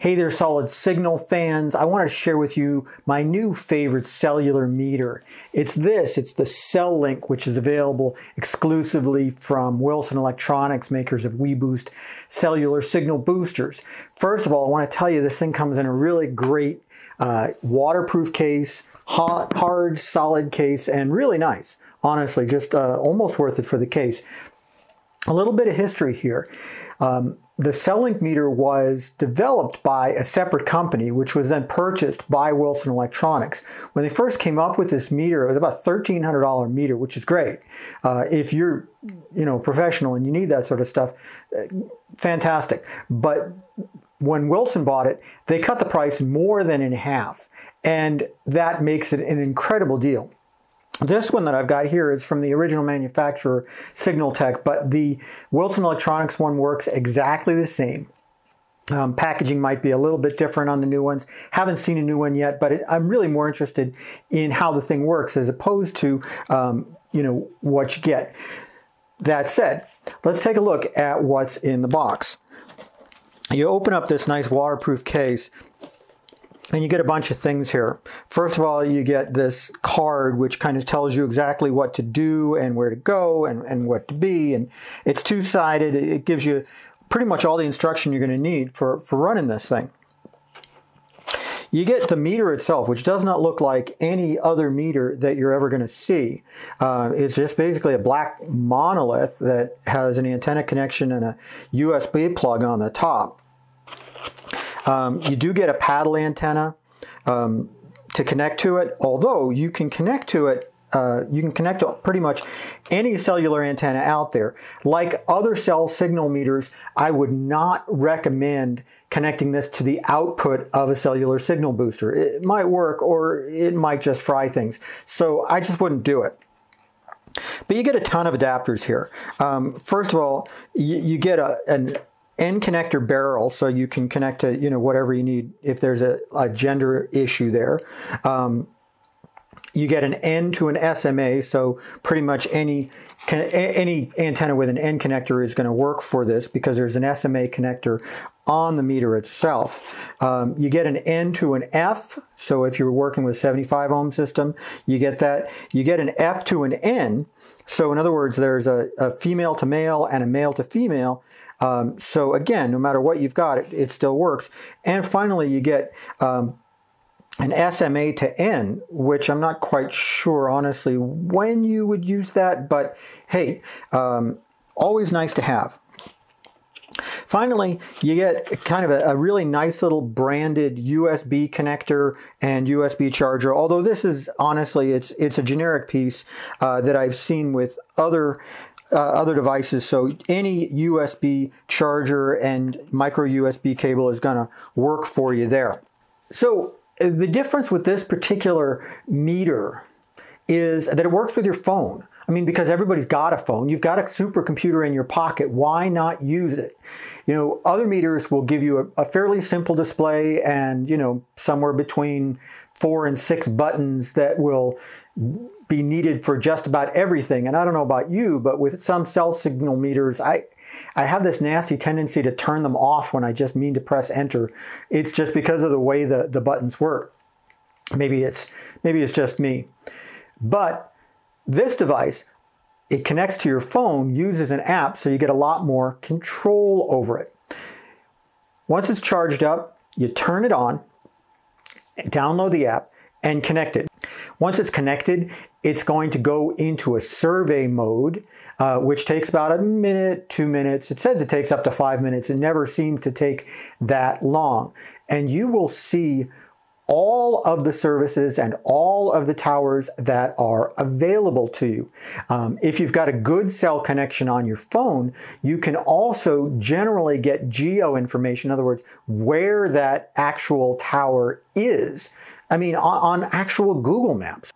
Hey there, solid signal fans. I want to share with you my new favorite cellular meter. It's this, it's the Cell Linq, which is available exclusively from Wilson Electronics, makers of WeBoost cellular signal boosters. First of all, I want to tell you this thing comes in a really great uh, waterproof case, hot, hard, solid case, and really nice. Honestly, just uh, almost worth it for the case. A little bit of history here. Um, the Cell Linq meter was developed by a separate company, which was then purchased by Wilson Electronics. When they first came up with this meter, it was about $1,300 meter, which is great. Uh, if you're, you know, professional and you need that sort of stuff, uh, fantastic. But when Wilson bought it, they cut the price more than in half, and that makes it an incredible deal. This one that I've got here is from the original manufacturer, Signaltech, but the Wilson Electronics one works exactly the same. Um, packaging might be a little bit different on the new ones. Haven't seen a new one yet, but it, I'm really more interested in how the thing works as opposed to, um, you know, what you get. That said, let's take a look at what's in the box. You open up this nice waterproof case and you get a bunch of things here. First of all, you get this card which kind of tells you exactly what to do and where to go and, and what to be. And it's two-sided. It gives you pretty much all the instruction you're going to need for, for running this thing. You get the meter itself, which does not look like any other meter that you're ever going to see. Uh, it's just basically a black monolith that has an antenna connection and a USB plug on the top. Um, you do get a paddle antenna um, to connect to it, although you can connect to it uh, you can connect to pretty much any cellular antenna out there. Like other cell signal meters, I would not recommend connecting this to the output of a cellular signal booster. It might work or it might just fry things. So I just wouldn't do it. But you get a ton of adapters here. Um, first of all, you, you get a, an N connector barrel, so you can connect to you know whatever you need if there's a, a gender issue there. Um, you get an N to an SMA, so pretty much any any antenna with an N connector is going to work for this because there's an SMA connector on the meter itself. Um, you get an N to an F, so if you're working with 75 ohm system, you get that. You get an F to an N, so in other words, there's a, a female to male and a male to female. Um, so again, no matter what you've got, it, it still works. And finally, you get um, an SMA to N, which I'm not quite sure, honestly, when you would use that, but hey, um, always nice to have. Finally, you get kind of a, a, really nice little branded USB connector and USB charger. Although this is honestly, it's it's a generic piece uh, that I've seen with other uh, other devices. So any USB charger and micro USB cable is going to work for you there. So the difference with this particular meter is that it works with your phone. I mean, because everybody's got a phone, you've got a supercomputer in your pocket, why not use it? You know, other meters will give you a, a fairly simple display and, you know, somewhere between four and six buttons that will be needed for just about everything. And I don't know about you, but with some cell signal meters, I, I have this nasty tendency to turn them off when I just mean to press enter. It's just because of the way the, the buttons work. Maybe it's, maybe it's just me. But this device, it connects to your phone, uses an app, so you get a lot more control over it. Once it's charged up, you turn it on, download the app, and connect it. Once it's connected, it's going to go into a survey mode, uh, which takes about a minute, two minutes. It says it takes up to five minutes. It never seems to take that long. And you will see all of the services and all of the towers that are available to you. Um, if you've got a good cell connection on your phone, you can also generally get geo information, in other words, where that actual tower is. I mean, on, on actual Google Maps.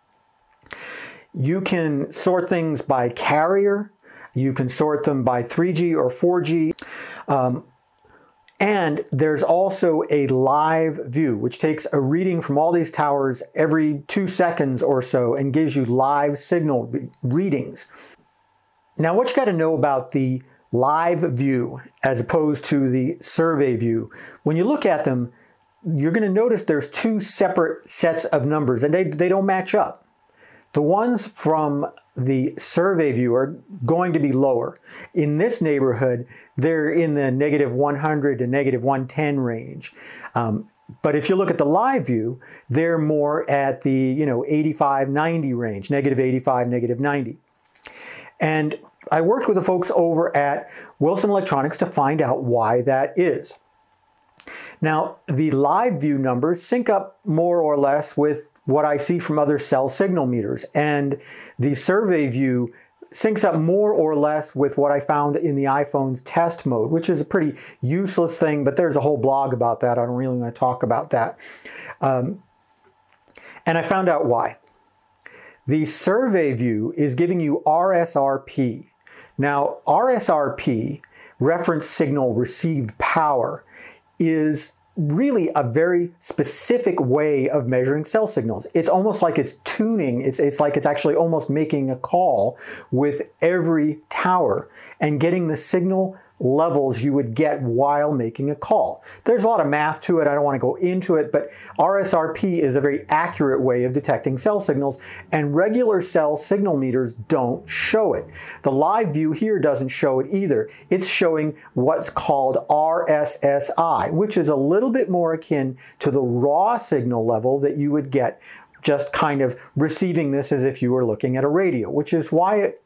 You can sort things by carrier. You can sort them by 3G or 4G. Um, and there's also a live view, which takes a reading from all these towers every two seconds or so and gives you live signal readings. Now, what you got to know about the live view as opposed to the survey view. When you look at them, you're going to notice there's two separate sets of numbers and they, they don't match up. The ones from the survey view are going to be lower. In this neighborhood, they're in the negative 100 to negative 110 range. Um, but if you look at the live view, they're more at the you know 85, 90 range, negative 85, negative 90. And I worked with the folks over at Wilson Electronics to find out why that is. Now, the live view numbers sync up more or less with what I see from other cell signal meters. And the survey view syncs up more or less with what I found in the iPhone's test mode, which is a pretty useless thing, but there's a whole blog about that. I don't really want to talk about that. Um, and I found out why. The survey view is giving you RSRP. Now, RSRP, reference signal received power, is really a very specific way of measuring cell signals. It's almost like it's tuning, it's, it's like it's actually almost making a call with every tower and getting the signal levels you would get while making a call. There's a lot of math to it. I don't want to go into it, but RSRP is a very accurate way of detecting cell signals, and regular cell signal meters don't show it. The live view here doesn't show it either. It's showing what's called RSSI, which is a little bit more akin to the raw signal level that you would get just kind of receiving this as if you were looking at a radio, which is why it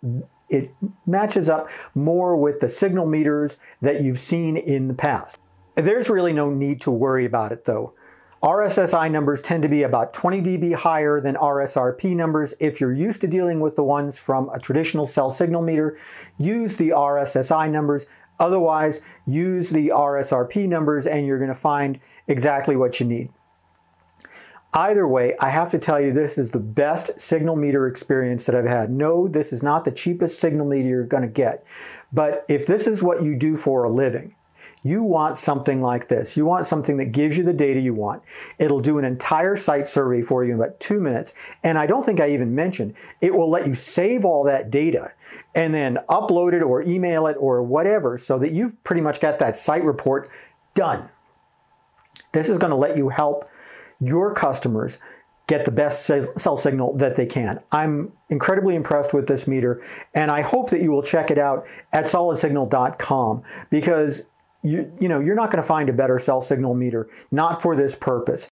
it matches up more with the signal meters that you've seen in the past. There's really no need to worry about it though. RSSI numbers tend to be about 20 dB higher than RSRP numbers. If you're used to dealing with the ones from a traditional cell signal meter, use the RSSI numbers. Otherwise, use the RSRP numbers and you're going to find exactly what you need. Either way, I have to tell you this is the best signal meter experience that I've had. No, this is not the cheapest signal meter you're going to get. But if this is what you do for a living, you want something like this. You want something that gives you the data you want. It'll do an entire site survey for you in about two minutes. And I don't think I even mentioned, it will let you save all that data and then upload it or email it or whatever so that you've pretty much got that site report done. This is going to let you help your customers get the best cell signal that they can. I'm incredibly impressed with this meter, and I hope that you will check it out at solidsignal.com because you, you know, you're not going to find a better cell signal meter, not for this purpose.